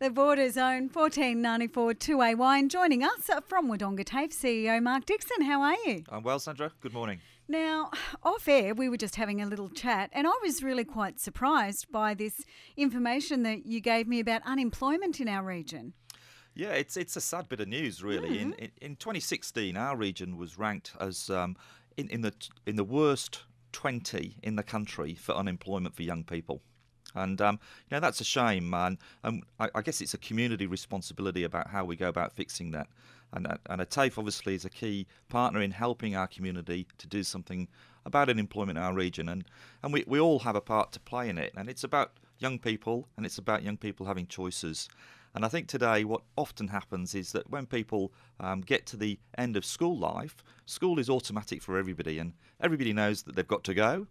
The Border Zone 1494 2AY. And joining us from Wodonga TAFE, CEO Mark Dixon. How are you? I'm well, Sandra. Good morning. Now, off air, we were just having a little chat, and I was really quite surprised by this information that you gave me about unemployment in our region. Yeah, it's it's a sad bit of news, really. Mm-hmm. In, in, in 2016, our region was ranked as um, in in the in the worst 20 in the country for unemployment for young people. And um, you know that's a shame, man. And I, I, guess it's a community responsibility about how we go about fixing that. And, uh, and a TAFE obviously is a key partner in helping our community to do something about unemployment in our region. And and we, we all have a part to play in it. And it's about young people, and it's about young people having choices. And I think today, what often happens is that when people um, get to the end of school life, school is automatic for everybody, and everybody knows that they've got to go.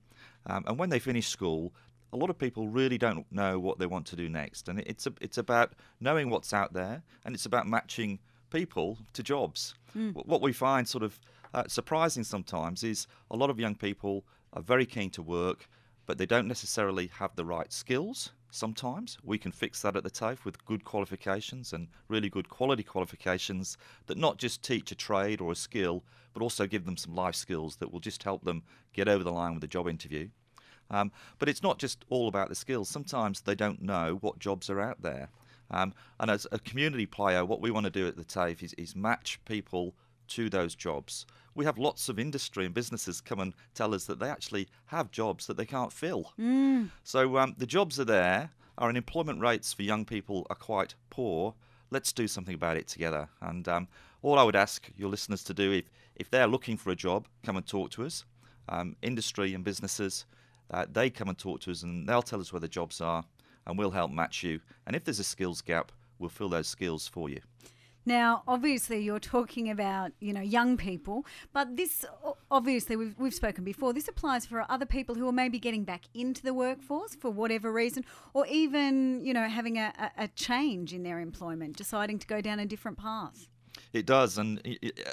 Um, and when they finish school, a lot of people really don't know what they want to do next, and it's a, it's about knowing what's out there, and it's about matching people to jobs. Mm. What we find sort of uh, surprising sometimes is a lot of young people are very keen to work, but they don't necessarily have the right skills. Sometimes we can fix that at the TAFE with good qualifications and really good quality qualifications that not just teach a trade or a skill, but also give them some life skills that will just help them get over the line with a job interview. Um, but it's not just all about the skills. Sometimes they don't know what jobs are out there. Um, and as a community player, what we want to do at the TAFE is, is match people to those jobs. We have lots of industry and businesses come and tell us that they actually have jobs that they can't fill. Mm. So um, the jobs are there. Our unemployment rates for young people are quite poor. Let's do something about it together. And um, all I would ask your listeners to do, if, if they're looking for a job, come and talk to us. Um, industry and businesses, uh, they come and talk to us and they'll tell us where the jobs are and we'll help match you. And if there's a skills gap, we'll fill those skills for you. Now, obviously, you're talking about you know young people, but this obviously we've we've spoken before. This applies for other people who are maybe getting back into the workforce for whatever reason, or even you know having a, a change in their employment, deciding to go down a different path. It does, and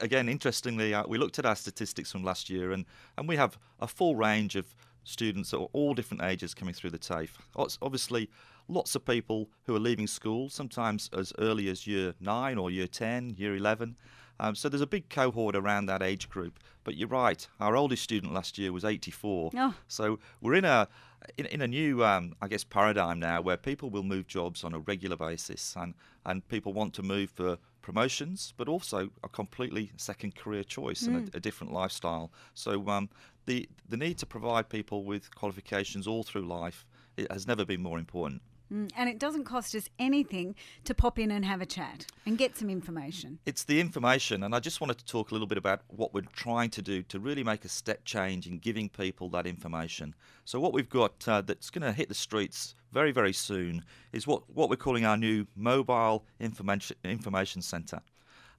again, interestingly, uh, we looked at our statistics from last year, and, and we have a full range of students at all different ages coming through the TAFE. Obviously, lots of people who are leaving school, sometimes as early as year 9 or year 10, year 11. Um, so there's a big cohort around that age group. But you're right, our oldest student last year was 84. Oh. So we're in a in, in a new, um, I guess, paradigm now where people will move jobs on a regular basis, and and people want to move for promotions, but also a completely second career choice mm. and a, mm. a, different lifestyle. So um, the the need to provide people with qualifications all through life has never been more important. Mm, and it doesn't cost us anything to pop in and have a chat and get some information. It's the information, and I just wanted to talk a little bit about what we're trying to do to really make a step change in giving people that information. So, what we've got uh, that's going to hit the streets very, very soon is what, what we're calling our new mobile information, information centre.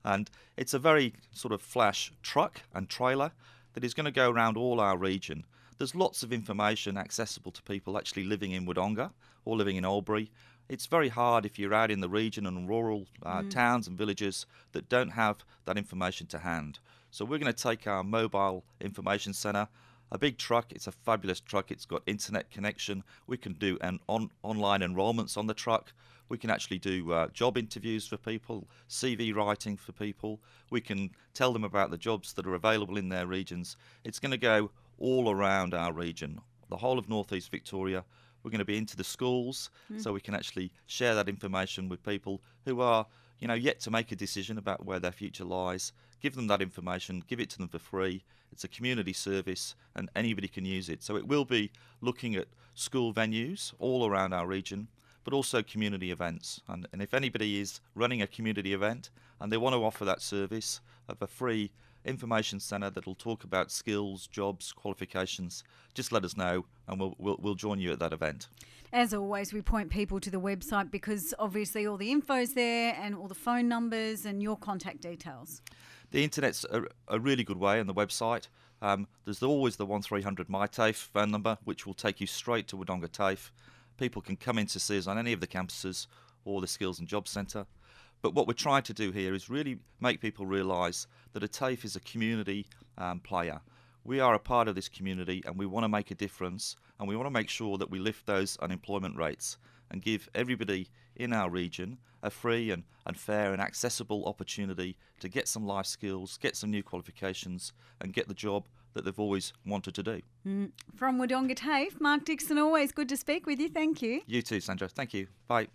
And it's a very sort of flash truck and trailer that is going to go around all our region there's lots of information accessible to people actually living in Wodonga or living in Albury. It's very hard if you're out in the region and rural uh, mm. towns and villages that don't have that information to hand. So we're going to take our mobile information centre, a big truck. It's a fabulous truck. It's got internet connection. We can do an on, online enrolments on the truck. We can actually do uh, job interviews for people, CV writing for people. We can tell them about the jobs that are available in their regions. It's going to go all around our region, the whole of northeast Victoria. We're going to be into the schools mm. so we can actually share that information with people who are, you know, yet to make a decision about where their future lies. Give them that information, give it to them for free. It's a community service and anybody can use it. So it will be looking at school venues all around our region, but also community events. And, and if anybody is running a community event and they want to offer that service of a free information centre that'll talk about skills, jobs, qualifications, just let us know and we'll, we'll, we'll join you at that event. As always, we point people to the website because obviously all the info's there and all the phone numbers and your contact details. The internet's a, a really good way on the website. Um, there's always the 1300 MyTAFE phone number, which will take you straight to Wodonga TAFE. People can come in to see us on any of the campuses or the Skills and Jobs Centre. But what we're trying to do here is really make people realise that a TAFE is a community um, player. We are a part of this community and we want to make a difference and we want to make sure that we lift those unemployment rates. and give everybody in our region a free and, and fair and accessible opportunity to get some life skills, get some new qualifications, and get the job that they've always wanted to do. Mm. From Wodonga TAFE, Mark Dixon, always good to speak with you. Thank you. You too, Sandra. Thank you. Bye.